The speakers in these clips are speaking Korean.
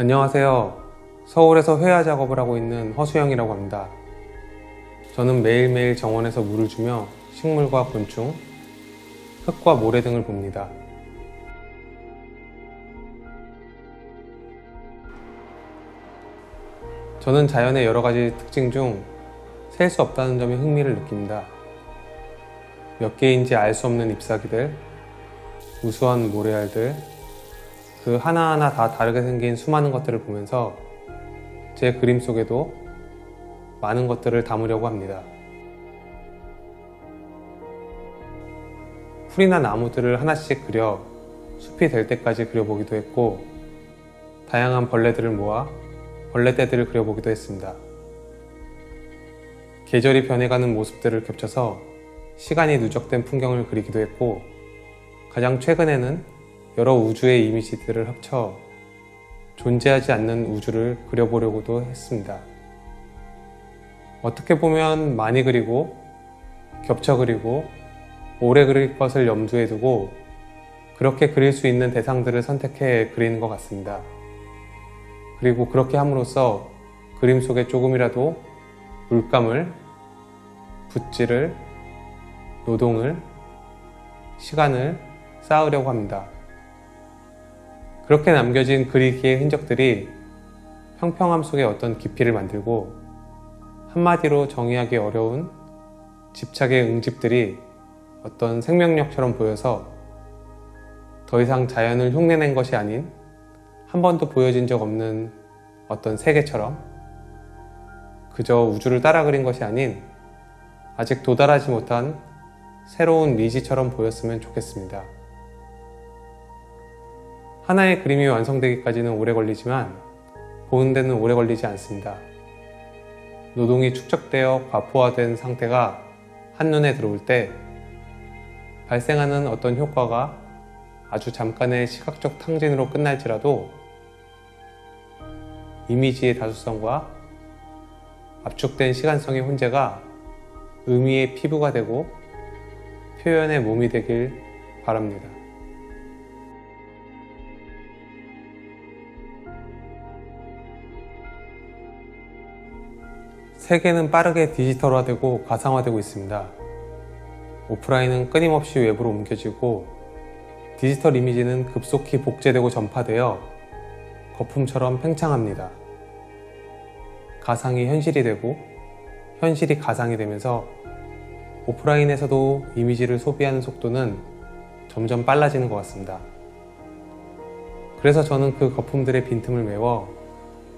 안녕하세요. 서울에서 회화 작업을 하고 있는 허수영이라고 합니다. 저는 매일매일 정원에서 물을 주며 식물과 곤충, 흙과 모래 등을 봅니다. 저는 자연의 여러 가지 특징 중 셀 수 없다는 점에 흥미를 느낍니다. 몇 개인지 알 수 없는 잎사귀들, 우수한 모래알들, 그 하나하나 다 다르게 생긴 수많은 것들을 보면서 제 그림 속에도 많은 것들을 담으려고 합니다. 풀이나 나무들을 하나씩 그려 숲이 될 때까지 그려보기도 했고 다양한 벌레들을 모아 벌레떼들을 그려보기도 했습니다. 계절이 변해가는 모습들을 겹쳐서 시간이 누적된 풍경을 그리기도 했고 가장 최근에는 여러 우주의 이미지들을 합쳐 존재하지 않는 우주를 그려보려고도 했습니다. 어떻게 보면 많이 그리고 겹쳐 그리고 오래 그릴 것을 염두에 두고 그렇게 그릴 수 있는 대상들을 선택해 그리는 것 같습니다. 그리고 그렇게 함으로써 그림 속에 조금이라도 물감을, 붓질을, 노동을, 시간을 쌓으려고 합니다. 그렇게 남겨진 그리기의 흔적들이 평평함 속에 어떤 깊이를 만들고 한마디로 정의하기 어려운 집착의 응집들이 어떤 생명력처럼 보여서 더 이상 자연을 흉내낸 것이 아닌 한 번도 보여진 적 없는 어떤 세계처럼 그저 우주를 따라 그린 것이 아닌 아직 도달하지 못한 새로운 미지처럼 보였으면 좋겠습니다. 하나의 그림이 완성되기까지는 오래 걸리지만 보는 데는 오래 걸리지 않습니다. 노동이 축적되어 과포화된 상태가 한눈에 들어올 때 발생하는 어떤 효과가 아주 잠깐의 시각적 탕진으로 끝날지라도 이미지의 다수성과 압축된 시간성의 혼재가 의미의 피부가 되고 표현의 몸이 되길 바랍니다. 세계는 빠르게 디지털화되고 가상화되고 있습니다. 오프라인은 끊임없이 외부로 옮겨지고 디지털 이미지는 급속히 복제되고 전파되어 거품처럼 팽창합니다. 가상이 현실이 되고 현실이 가상이 되면서 오프라인에서도 이미지를 소비하는 속도는 점점 빨라지는 것 같습니다. 그래서 저는 그 거품들의 빈틈을 메워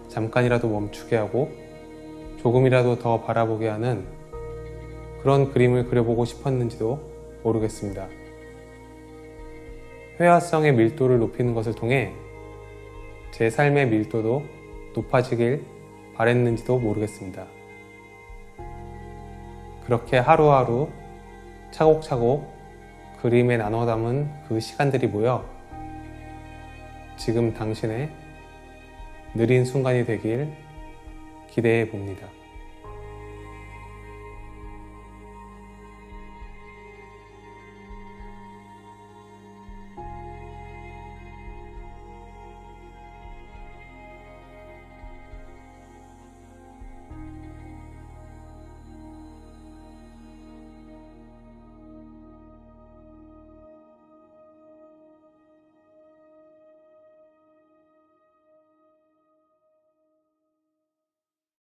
잠깐이라도 멈추게 하고 조금이라도 더 바라보게 하는 그런 그림을 그려보고 싶었는지도 모르겠습니다. 회화성의 밀도를 높이는 것을 통해 제 삶의 밀도도 높아지길 바랬는지도 모르겠습니다. 그렇게 하루하루 차곡차곡 그림에 나눠 담은 그 시간들이 모여 지금 당신의 느린 순간이 되길 기대해 봅니다.